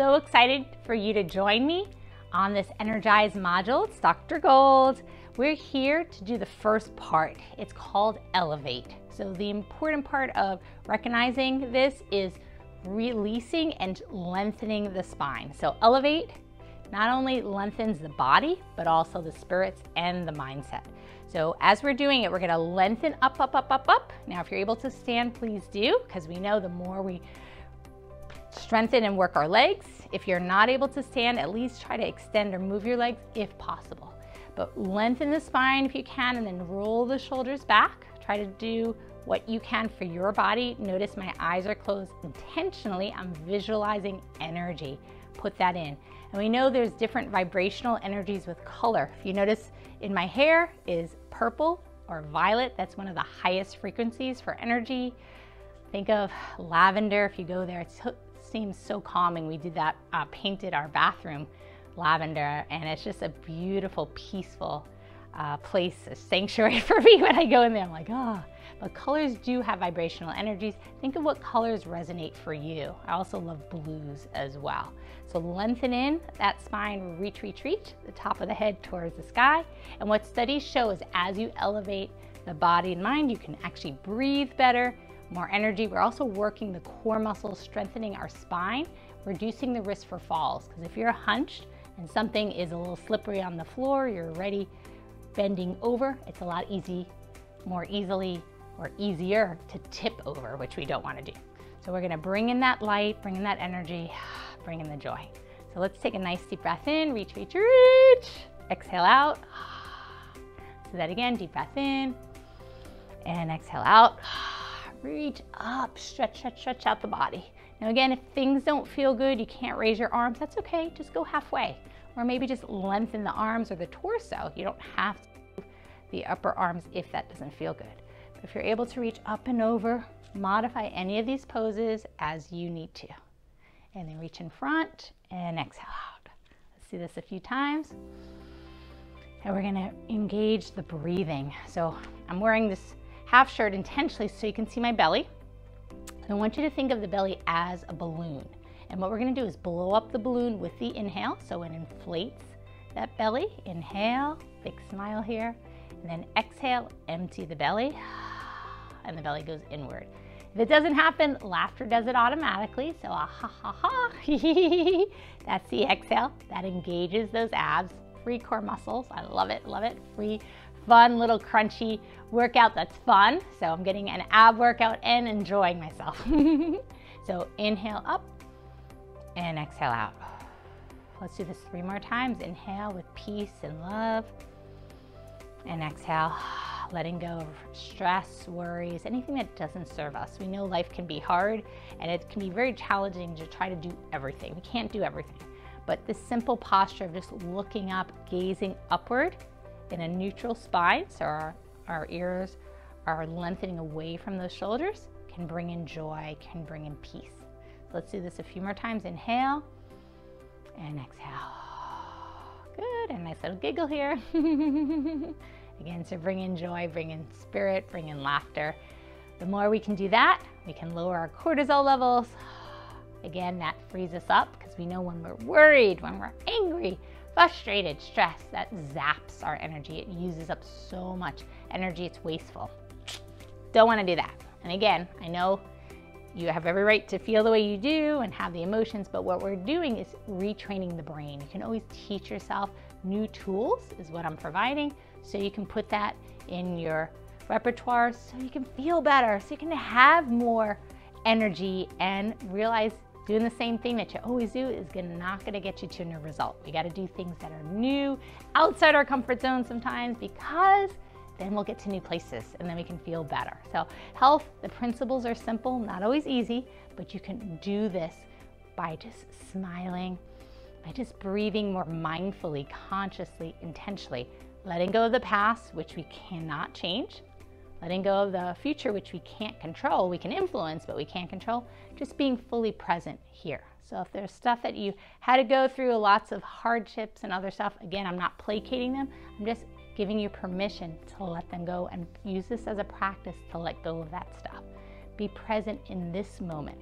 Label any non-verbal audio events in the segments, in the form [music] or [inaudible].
so excited for you to join me on this Energize module. It's Dr. Gold. We're here to do the first part. It's called Elevate. So the important part of recognizing this is releasing and lengthening the spine. So Elevate not only lengthens the body, but also the spirits and the mindset. So as we're doing it, we're gonna lengthen up, up, up, up, up. Now, if you're able to stand, please do, because we know the more we strengthen and work our legs. If you're not able to stand, at least try to extend or move your legs if possible. But lengthen the spine if you can, and then roll the shoulders back. Try to do what you can for your body. Notice my eyes are closed intentionally. I'm visualizing energy. Put that in. And we know there's different vibrational energies with color. If you notice in my hair is purple or violet. That's one of the highest frequencies for energy. Think of lavender. If you go there, it seems so calming. We did that, uh, painted our bathroom lavender, and it's just a beautiful, peaceful uh, place, a sanctuary [laughs] for me when I go in there. I'm like, ah. Oh. But colors do have vibrational energies. Think of what colors resonate for you. I also love blues as well. So lengthen in that spine, reach, reach, reach, the top of the head towards the sky. And what studies show is as you elevate the body and mind, you can actually breathe better, more energy. We're also working the core muscles, strengthening our spine, reducing the risk for falls. Because if you're hunched and something is a little slippery on the floor, you're already bending over, it's a lot easy, more easily or easier to tip over, which we don't want to do. So we're going to bring in that light, bring in that energy, [sighs] bring in the joy. So let's take a nice deep breath in, reach, reach, reach. Exhale out. [sighs] So that again, deep breath in and exhale out. [sighs] Reach up, stretch, stretch, stretch out the body. Now again, if things don't feel good, you can't raise your arms, that's okay, just go halfway. Or maybe just lengthen the arms or the torso. You don't have to move the upper arms if that doesn't feel good. But if you're able to reach up and over, modify any of these poses as you need to. And then reach in front and exhale out. Let's do this a few times. And we're gonna engage the breathing. So I'm wearing this half shirt intentionally so you can see my belly. I want you to think of the belly as a balloon. And what we're gonna do is blow up the balloon with the inhale, so it inflates that belly. Inhale, big smile here. And then exhale, empty the belly, [sighs] and the belly goes inward. If it doesn't happen, laughter does it automatically. So ah, ha ha ha, [laughs] that's the exhale. That engages those abs, free core muscles. I love it, love it. Free fun little crunchy workout that's fun. So I'm getting an ab workout and enjoying myself. [laughs] so inhale up and exhale out. Let's do this three more times. Inhale with peace and love. And exhale, [sighs] letting go of stress, worries, anything that doesn't serve us. We know life can be hard and it can be very challenging to try to do everything. We can't do everything. But this simple posture of just looking up, gazing upward, in a neutral spine, so our, our ears are lengthening away from those shoulders, can bring in joy, can bring in peace. So let's do this a few more times. Inhale and exhale. Good, and nice little giggle here. [laughs] Again, so bring in joy, bring in spirit, bring in laughter. The more we can do that, we can lower our cortisol levels. Again, that frees us up because we know when we're worried, when we're angry, frustrated, stressed, that zaps our energy. It uses up so much energy, it's wasteful. Don't want to do that. And again, I know you have every right to feel the way you do and have the emotions, but what we're doing is retraining the brain. You can always teach yourself new tools, is what I'm providing, so you can put that in your repertoire so you can feel better, so you can have more energy and realize Doing the same thing that you always do is gonna, not gonna get you to a new result. We gotta do things that are new, outside our comfort zone sometimes because then we'll get to new places and then we can feel better. So health, the principles are simple, not always easy, but you can do this by just smiling, by just breathing more mindfully, consciously, intentionally, letting go of the past, which we cannot change, letting go of the future, which we can't control. We can influence, but we can't control. Just being fully present here. So if there's stuff that you had to go through, lots of hardships and other stuff, again, I'm not placating them. I'm just giving you permission to let them go and use this as a practice to let go of that stuff. Be present in this moment.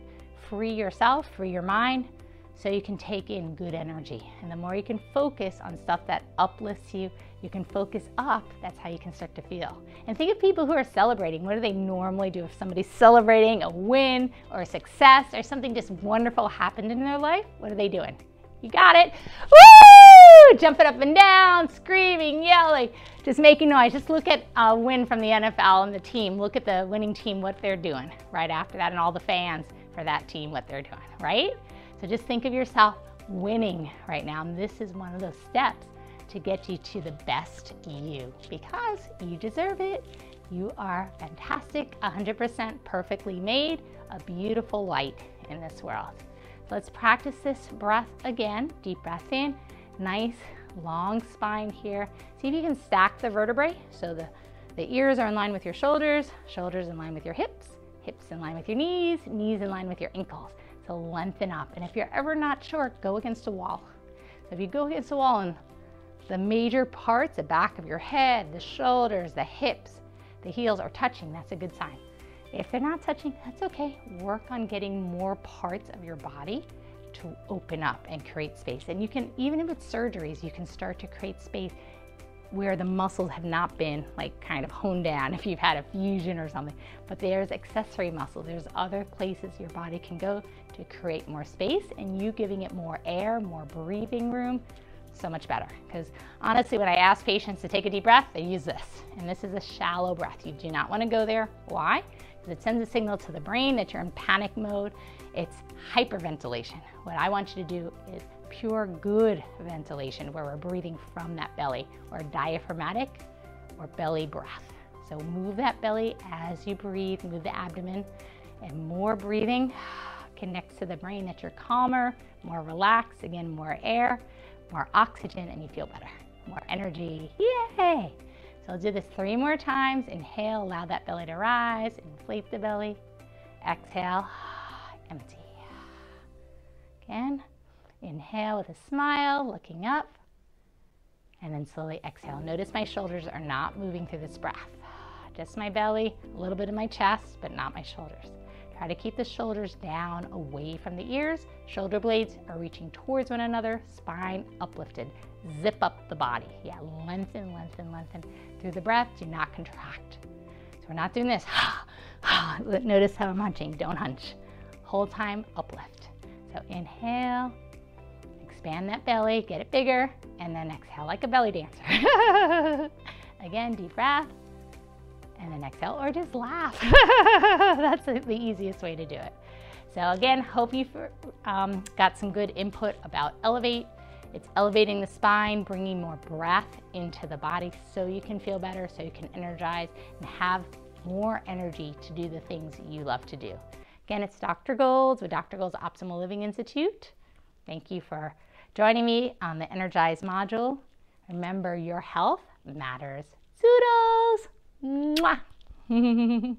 free yourself, free your mind, so you can take in good energy. And the more you can focus on stuff that uplifts you, you can focus up, that's how you can start to feel. And think of people who are celebrating. What do they normally do if somebody's celebrating a win or a success or something just wonderful happened in their life? What are they doing? You got it. Woo! Jumping up and down, screaming, yelling, just making noise. Just look at a win from the NFL and the team. Look at the winning team, what they're doing right after that, and all the fans for that team, what they're doing, right? So just think of yourself winning right now. And this is one of those steps to get you to the best you because you deserve it. You are fantastic, 100% perfectly made, a beautiful light in this world. Let's practice this breath again. Deep breath in, nice long spine here. See if you can stack the vertebrae so the, the ears are in line with your shoulders, shoulders in line with your hips, hips in line with your knees, knees in line with your ankles. So lengthen up. And if you're ever not sure, go against a wall. So if you go against a wall and the major parts, the back of your head, the shoulders, the hips, the heels are touching, that's a good sign. If they're not touching, that's okay. Work on getting more parts of your body to open up and create space. And you can, even if it's surgeries, you can start to create space where the muscles have not been like kind of honed down [laughs] if you've had a fusion or something. But there's accessory muscle. There's other places your body can go to create more space and you giving it more air, more breathing room, so much better. Because honestly, when I ask patients to take a deep breath, they use this. And this is a shallow breath. You do not want to go there. Why? Because it sends a signal to the brain that you're in panic mode. It's hyperventilation. What I want you to do is pure good ventilation where we're breathing from that belly or diaphragmatic or belly breath. So move that belly as you breathe, move the abdomen and more breathing [sighs] connects to the brain that you're calmer, more relaxed, again, more air, more oxygen, and you feel better. More energy, yay! So I'll do this three more times. Inhale, allow that belly to rise, inflate the belly. Exhale, [sighs] empty. Again, inhale with a smile, looking up, and then slowly exhale. Notice my shoulders are not moving through this breath. Just my belly, a little bit of my chest, but not my shoulders. Try to keep the shoulders down away from the ears. Shoulder blades are reaching towards one another, spine uplifted. Zip up the body. Yeah, lengthen, lengthen, lengthen. Through the breath, do not contract. So we're not doing this. [gasps] Notice how I'm hunching, don't hunch. Whole time uplift. So inhale, expand that belly, get it bigger, and then exhale like a belly dancer. [laughs] Again, deep breath and then exhale or just laugh. [laughs] That's the easiest way to do it. So again, hope you um, got some good input about Elevate. It's elevating the spine, bringing more breath into the body so you can feel better, so you can energize and have more energy to do the things you love to do. Again, it's Dr. Golds with Dr. Golds Optimal Living Institute. Thank you for joining me on the Energize module. Remember, your health matters. Zoodles! 嗯嘛，嘿嘿嘿嘿嘿。